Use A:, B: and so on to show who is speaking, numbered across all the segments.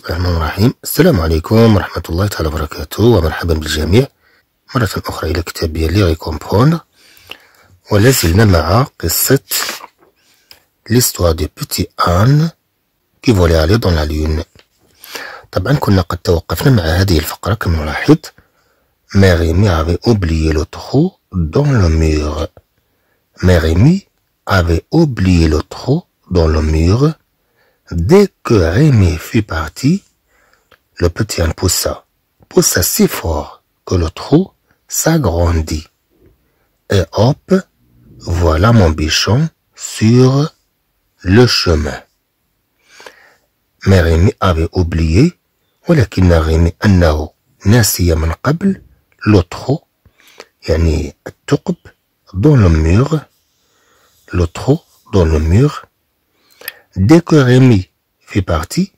A: بسم الله الرحمن الرحيم. السلام عليكم ورحمة الله تعالى وبركاته ومرحبا بالجميع. مرة أخرى إلى كتاب لي كومبون. ولا زلنا مع قصة l'histoire du petit âne qui voulait aller dans la lune طبعا كنا قد توقفنا مع هذه الفقرة كما نلاحظ. ماريمي avait oublié le trou dans le mur ماريمي avait oublié le trou دون لو مور Dès que Rémi fut parti, le petit âne poussa, poussa si fort que le trou s'agrandit. Et hop, voilà mon bichon sur le chemin. Mais Rémi avait oublié, ولكن ريمي أنه ناسي من قبل لو ترو يعني الثقب dans le mur le trou dans le mur dès que Rémi fait partie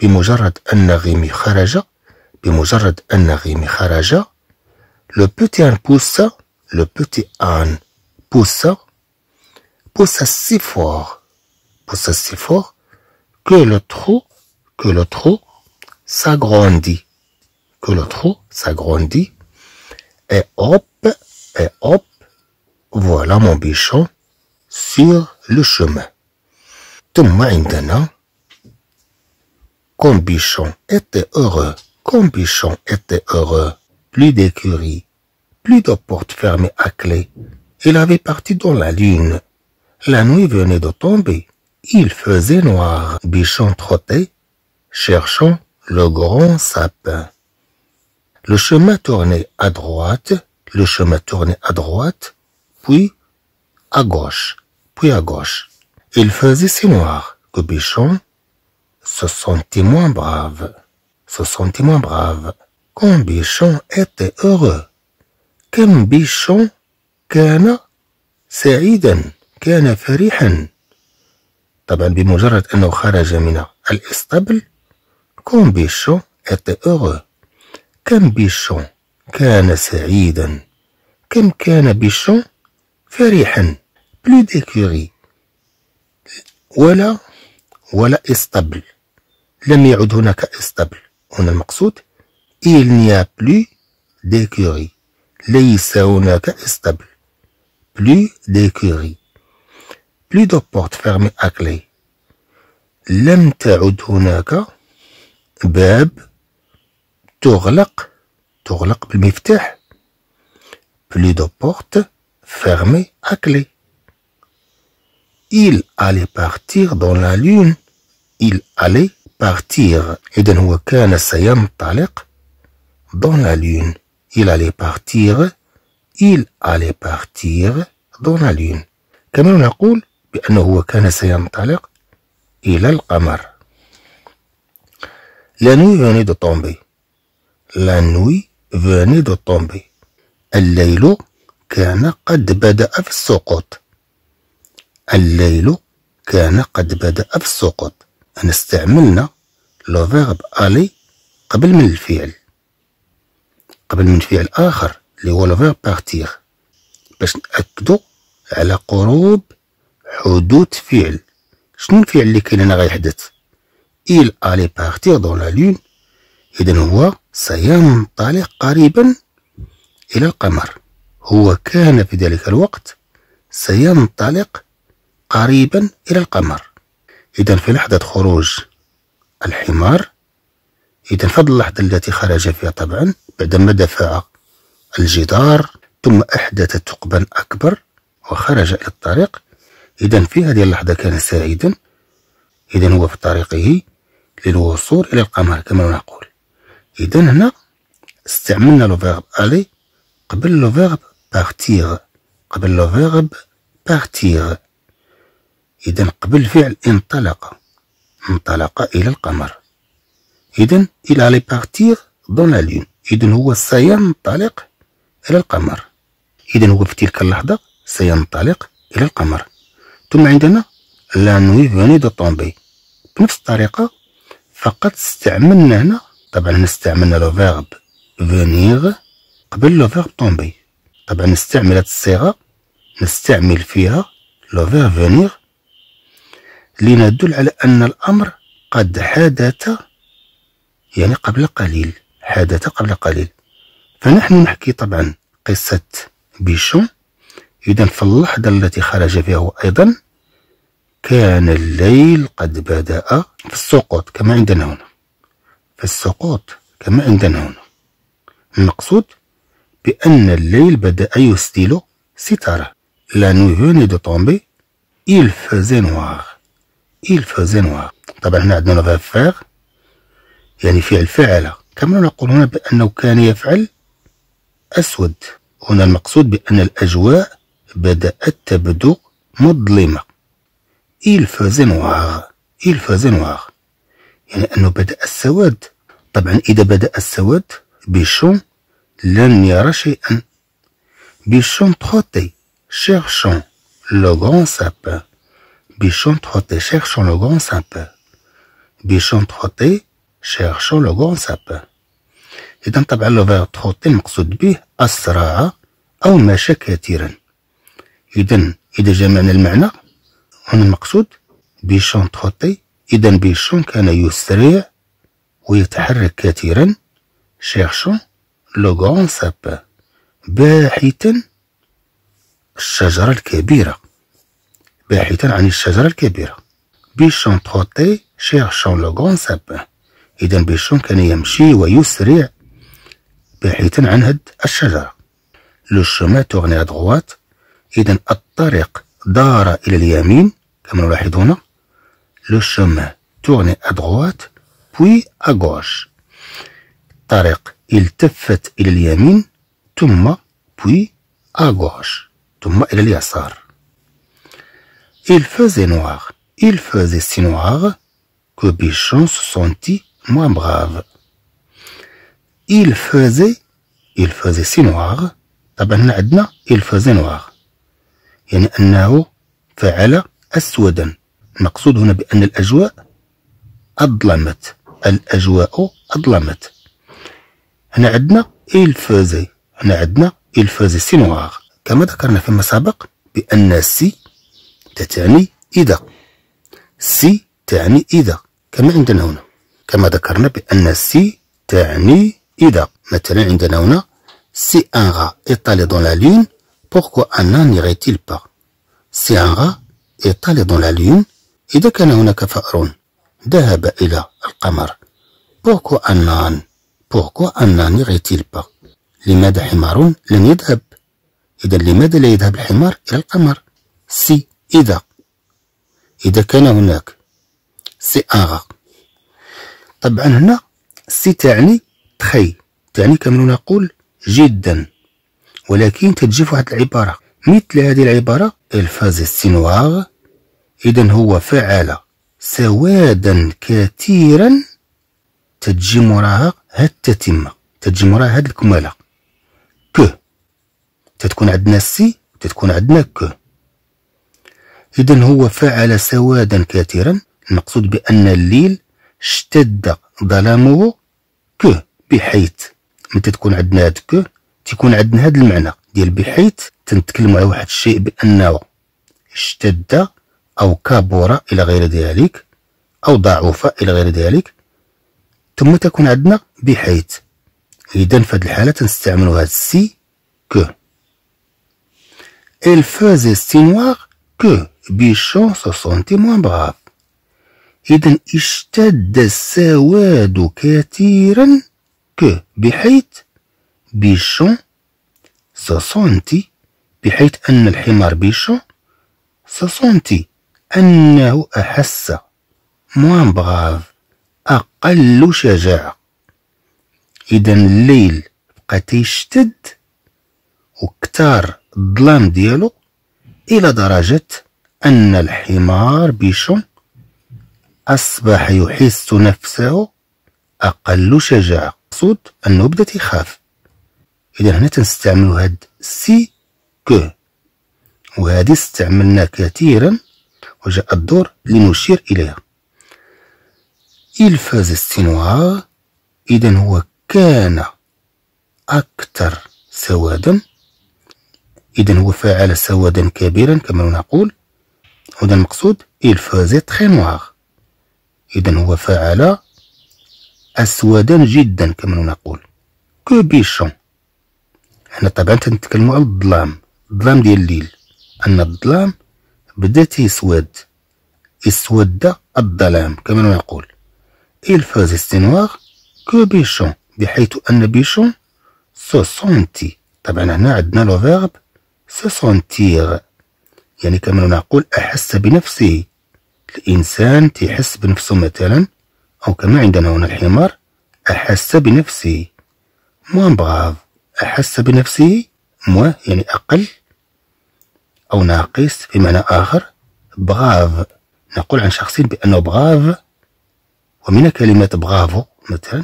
A: بمجرد أن غيمي خرج بمجرد أن غيمي خرج le petit âne poussa le petit âne poussa poussa si fort poussa si fort que le trou que le trou s'agrandit que le trou s'agrandit et hop et hop voilà mon bichon sur le chemin maintenant, Combichon était heureux, Combichon était heureux. Plus d'écurie, plus de portes fermées à clé. Il avait parti dans la lune. La nuit venait de tomber. Il faisait noir. Bichon trottait, cherchant le grand sapin. Le chemin tournait à droite, le chemin tournait à droite, puis à gauche, puis à gauche. Il faisait si noir que Bichon se sentit moins brave, se sentit moins brave. Quand Bichon était heureux, كم بيشون كان سعيدا كان فرحا طبعا بمجرد أنه خرج من الإسطبل كون بيشون était heureux كم بيشون كان سعيدا كم كان بيشون فرحا بلو ديكوري ولا ولا إسطبل لم يعد هناك إسطبل هنا المقصود il n'y a plus d'écurie. ليس هناك إسطبل plus d'écurie. Plus de portes fermées à clé. لم تعد هناك باب تغلق تغلق بالمفتاح plus de portes fermées à clé. Il allait partir dans la lune il allait partir إذا هو كان سينطلق dans la lune il allait partir il allait partir dans la lune كما نقول بأنه هو كان سينطلق إلى القمر La nuit venait de tomber. La nuit venait de tomber. الليل كان قد بدأ في السقوط. الليل كان قد بدأ في السقوط. أن استعملنا le verbe aller قبل من الفعل. قبل من فعل آخر اللي هو le verbe partir. باش نأكدو على قرب حدوث فعل. شنو الفعل اللي كاين هنا غيحدث؟ Il allait partir dans la lune. إذا هو سينطلق قريبا إلى القمر. هو كان في ذلك الوقت سينطلق قريبا إلى القمر. إذا في لحظة خروج الحمار إذا في اللحظة التي خرج فيها طبعا بعدما دفع الجدار ثم أحدث ثقبا أكبر وخرج إلى الطريق. إذا في هذه اللحظة كان سعيدا. إذا هو في طريقه للوصول إلى القمر كما نقول. إذا هنا استعملنا لو فيرب ألي قبل le verbe partir قبل le verbe partir إذا قبل فعل انطلق. انطلق إلى القمر. إذا il allait partir dans la lune إذا هو سينطلق إلى القمر. إذا هو في تلك اللحظة سينطلق إلى القمر. ثم عندنا la nuit venait de tomber بنفس الطريقة فقط استعملنا هنا. طبعا استعملنا le verbe venir قبل le verbe tomber طبعا نستعمل هذه الصيغة. نستعمل فيها le verbe venir لندل على أن الأمر قد حدث يعني قبل قليل حدث قبل قليل. فنحن نحكي طبعا قصة Bichon إذا في اللحظة التي خرج فيها هو أيضا كان الليل قد بدأ في السقوط كما عندنا هنا. في السقوط كما عندنا هنا. المقصود بأن الليل بدأ يسدل ستارة. La nuit venait de tomber. Il faisait il faisait noir طبعا هنا عندنا فيغ يعني فعل فعل. كما نقول هنا بأنه كان يفعل أسود. هنا المقصود بأن الأجواء بدأت تبدو مظلمة. il faisait noir il faisait noir يعني أنه بدأ السواد. طبعا إذا بدأ السواد بيشون لن يرى شيئا. بيشون تخطي cherchant le grand sapin. تخطي cherchant le grand sapin. تخطي cherchant le grand sapin إذا طبعا لو فيغ تخطي المقصود به أسرع أو مشى كثيرا إذا إذا جمعنا المعنى هنا المقصود بيشون تخطي إذا بيشون كان يسرع ويتحرك كثيرا cherchant لو غون سابان باحثا الشجرة الكبيرة باحثا عن الشجرة الكبيرة. بيشون تخطي cherchant لو غون سابان إذا بيشون كان يمشي ويسرع باحثا عن هاد الشجرة. لو tournait à droite إذا الطريق دار إلى اليمين كما نلاحظ هنا لو à droite puis à gauche الطريق التفت إلى اليمين ثم à gauche ثم إلى اليسار. Il faisait noir. Il faisait si noir que Bichon se sentit moins brave. Il faisait il faisait si noir طبعا هنا عندنا il faisait noir يعني أنه فعل أسودا المقصود هنا بأن الأجواء أظلمت الأجواء أظلمت هنا عندنا il faisait هنا عندنا il faisait si noir كما ذكرنا فيما سبق بأن سي تتعني إذا. سي تعني إذا. كما عندنا هنا. كما ذكرنا بأن si تعني إذا. مثلا عندنا هنا si un rat dans la lune. Pourquoi un âne n'irait-il سي أن غا étalé dans la lune. إذا كان هناك فأر ذهب إلى القمر. Âne pourquoi un âne n'irait-il pas لماذا حمار لن يذهب؟ إذا لماذا لا يذهب الحمار إلى القمر؟ si إذا إذا كان هناك si un rat طبعا هنا si تعني très تعني كما نقول جدا. ولكن تجي في واحد العبارة. مثل هذه العبارة il faisait si noir إذا هو فعل سوادا كثيرا تجي موراها هاد التتمة تجي موراها هاد الكمالة. que تتكون عندنا si تتكون عندنا que إذا هو فعل سوادا كثيرا. المقصود بأن الليل اشتد ظلامه que بحيث متى تكون عندنا هاد que تيكون عندنا هاد المعنى ديال بحيث تنتكلموا على واحد الشيء بأنه اشتد أو كبر إلى غير ذلك أو ضعف إلى غير ذلك. ثم تكون عندنا بحيث. إذا في هذه الحالة تنستعملوا هاد ال si que Il faisait si noir que se sentait moins brave. إذا اشتد السواد كثيرا que بحيث Bichon se sentait بحيث أن الحمار Bichon se sentait أنه أحس moins brave أقل شجاعة إذا الليل بقى تيشتد وكتار الظلام ديالو إلى درجة أن الحمار بيشون أصبح يحس نفسه أقل شجاعة. مقصود أنه بدا تيخاف إذا هنا تنستعملو هاد si كو وهذه استعملنا كثيرا وجاء الدور لنشير إليها. il faisait إذا هو كان أكثر سوادا. إذا هو فعل سوادا كبيرا كما نقول. هنا المقصود il faisait très noir. إذا هو فعل أسودا جدا كما نقول. que بيشون هنا طبعا تنتكلموا على الظلام. الظلام ديال الليل. أن الظلام بدا تيسود اسود الظلام كما نقول. Il faisait noir. Que بيشون بحيث أن بيشون se sentit طبعا هنا عندنا le verbe se sentir يعني كما نقول أحس بنفسه. الإنسان تيحس بنفسه مثلا أو كما عندنا هنا الحمار أحس بنفسه. موان بغاف أحس بنفسه موا يعني أقل أو ناقص بمعنى آخر بغاف نقول عن شخص بأنه بغاف ومن كلمة بغافو مثلا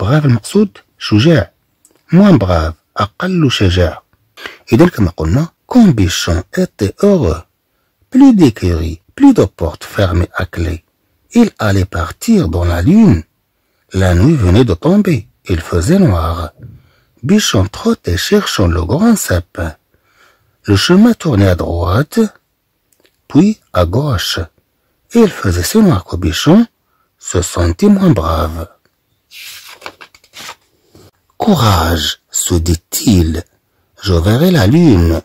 A: بغاف المقصود شجاع. موان بغاف أقل شجاعة إذا كما قلنا Quand Bichon était heureux. Plus d'écuries, plus de portes fermées à clé. Il allait partir dans la lune. La nuit venait de tomber. Il faisait noir. Bichon trottait cherchant le grand sapin. Le chemin tournait à droite, puis à gauche. Il faisait si noir que Bichon se sentit moins brave. Courage, se dit-il, je verrai la lune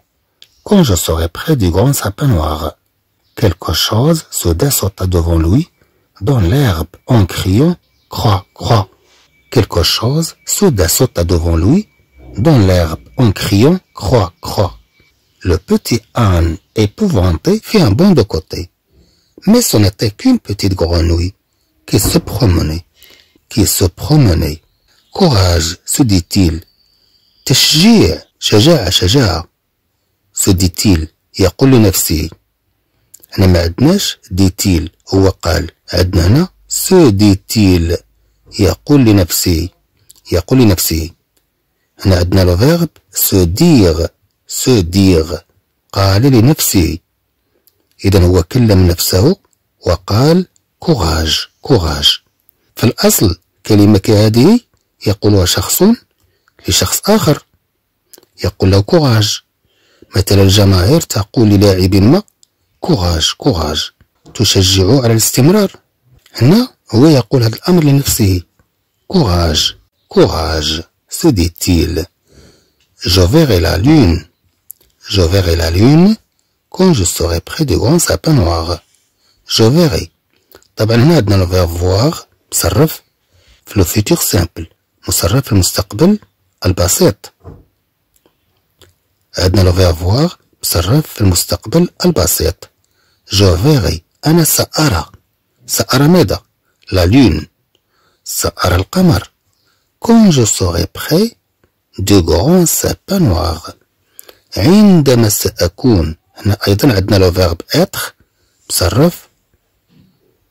A: quand je serai près du grand sapin noir. Quelque chose soudain sauta devant lui dans l'herbe en criant Croix, croix. Quelque chose soudain sauta devant lui dans l'herbe en criant Croix, croix. Le petit âne épouvanté fit un bond de côté. Mais ce n'était qu'une petite grenouille qui se promenait, qui se promenait. Courage, se dit-il. تشجيع شجاعة شجاعة dit-il يقول لنفسه إحنا ما عندناش dit-il هو قال عندنا هنا se dit-il يقول لنفسه يقول لنفسه هنا عندنا le verbe se dire قال لنفسه إذا هو كلم نفسه وقال courage courage في الأصل كلمة كهذه يقولها شخص لشخص آخر. يقول له courage مثلا الجماهير تقول للاعب ما courage courage تشجع على الاستمرار. هنا هو يقول هذا الأمر لنفسه courage courage se dit-il. Je verrai la lune. Je verrai la lune quand je serai près du grand sapin noir. Je verrai. طبعا هنا عندنا le verbe voir مصرف. في le futur simple مصرف في المستقبل البسيط عندنا le verbe voir مصرف في المستقبل البسيط. je verrai أنا سأرى. سأرى ماذا؟ la lune سأرى القمر. quand je serai près du grand sapin noir عندما سأكون. هنا أيضا عندنا le verbe être مصرف.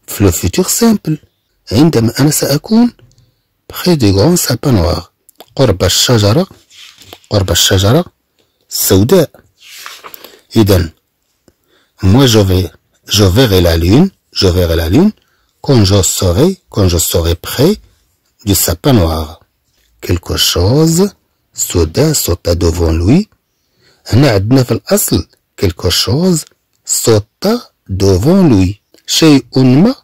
A: في le futur simple عندما أنا سأكون près du grand sapin noir قرب الشجرة. قرب الشجرة. السوداء إذا moi je vais, je verrai la lune, je verrai la lune quand je serai, quand je serai près du sapin noir. Quelque chose soudain sauta devant lui. هنا عندنا في الأصل quelque chose sauta devant lui شيء ما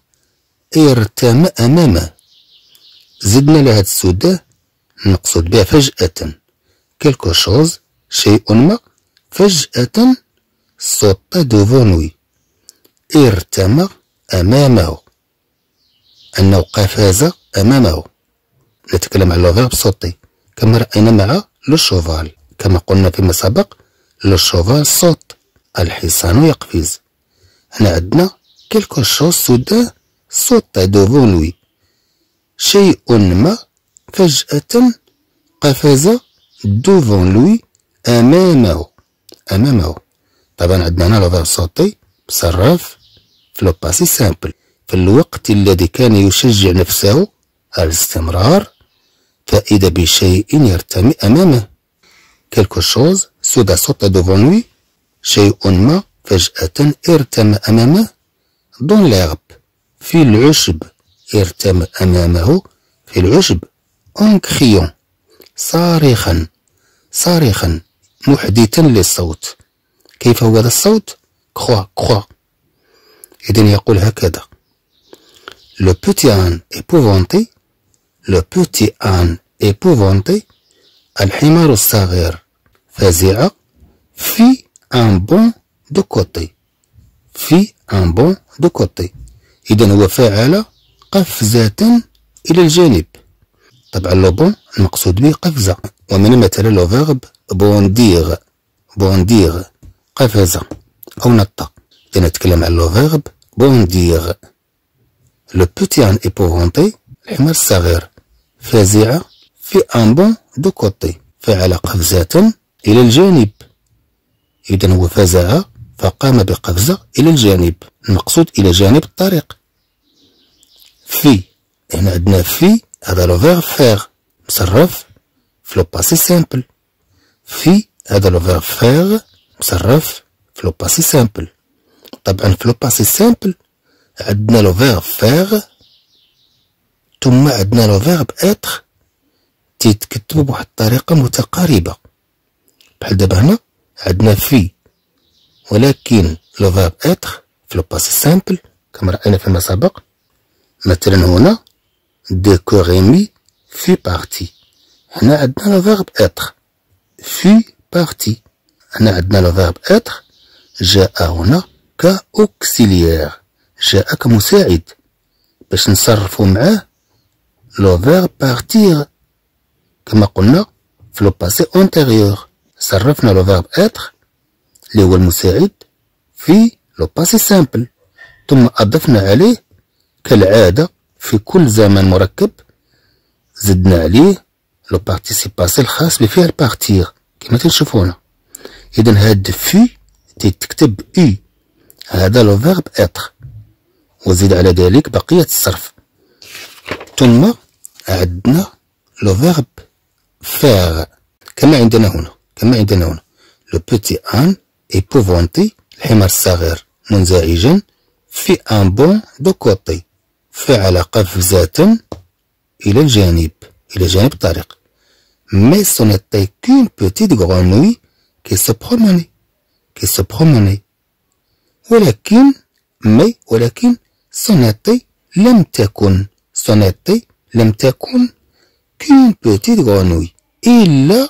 A: ارتمى أمامه زدنا لهذا السوداء نقصد بها فجأة quelque chose شيء ما فجأة devant lui ارتمى أمامه. أنه قفز أمامه. نتكلم عن le sauter. كما رأينا مع le cheval. كما قلنا فيما سبق le cheval saute الحصان يقفز. هنا عندنا quelque chose soudain saute devant lui شيء ما فجأة قفز devant lui أمامه. أمامه. طبعا عندنا هنا le sauter مصرف. في le passé simple. في الوقت الذي كان يشجع نفسه على الاستمرار فإذا بشيء يرتمي أمامه. quelque chose soudain saute devant lui شيء ما فجأة ارتمى أمامه. dans l'herbe في العشب ارتمى أمامه. في العشب en criant صارخا. صارخا. محدثا للصوت. كيف هو هذا الصوت؟ كخوا كخوا إذن يقول هكذا. le petit âne épouvanté. le petit âne épouvanté الحمار الصغير. فزع. fit un bond de côté fit un bond de côté إذا هو فعل قفزة إلى الجانب. طبعا le bond المقصود به قفزة. ومن مثلا le verbe bondir bondir قفز أو نط نتكلم عن le verbe bondir le petit âne épouvanté الحمار الصغير فزع fit un bond de côté فعل قفزة إلى الجانب إذا هو فزع فقام بقفزة إلى الجانب المقصود إلى جانب الطريق fit هنا عندنا في هذا le verbe faire مصرف في le passé simple في هذا le verbe faire مصرف في le passé simple طبعا في le passé simple عندنا le verbe faire ثم عندنا le verbe être تيتكتبوا بواحد الطريقة متقاربة. بحال دابا هنا عندنا fit ولكن le verbe être في le passé simple كما رأينا فيما سبق. مثلا هنا dès que Rémi fut parti هنا عندنا le verbe être fut parti هنا عندنا le verbe être جاء هنا ك auxiliaire جاء كمساعد باش نصرفو معاه le verbe partir كما قلنا في le passé antérieur صرفنا le verbe être اللي هو المساعد في le passé simple ثم أضفنا عليه كالعادة في كل زمن مركب زدنا عليه le participe passé الخاص بفعل partir كما تنشوفو هنا إذا هاد في تكتب اي هذا le verbe être وزيد على ذلك بقية الصرف ثم عندنا le verbe faire كما عندنا هنا كما عندنا هنا le petit âne épouvanté الحمار الصغير منزعجا fait un bond de côté فعل قفزة إلى الجانب إلى جانب الطريق mais ce n'était qu'une petite grenouille qui se promenait qui se promenait. ولكن mais ولكن ce لم تكن ce لم تكن qu'une petite grenouille. إلا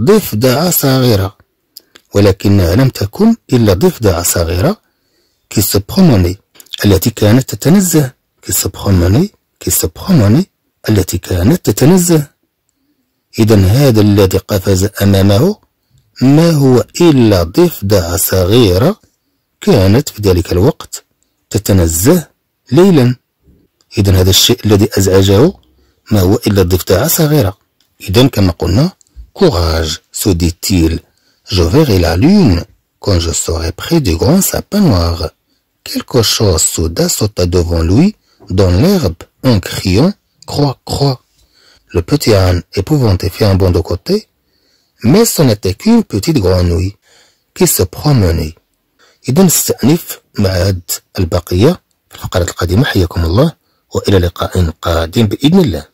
A: ضفدعة صغيرة ولكنها لم تكن إلا ضفدعة صغيرة qui se promenait التي كانت تتنزه qui se promenait qui se promenait التي كانت تتنزه. إذا هذا الذي قفز أمامه ما هو إلا ضفدعة صغيرة كانت في ذلك الوقت تتنزه ليلا. إذا هذا الشيء الذي أزعجه ما هو إلا ضفدعة صغيرة. إذا كما قلنا كوراج سو ديتيل Je verrai la lune quand je serai près du grand sapin noir. Quelque chose soudain sauta devant lui dans l'herbe Croix, croix. Le petit âne épouvanté fit un bond de côté, mais ce n'était qu'une petite grenouille qui se promenait. إذا نستأنف مع البقية في الفقرة القادمة حياكم الله وإلى لقاء قادم بإذن الله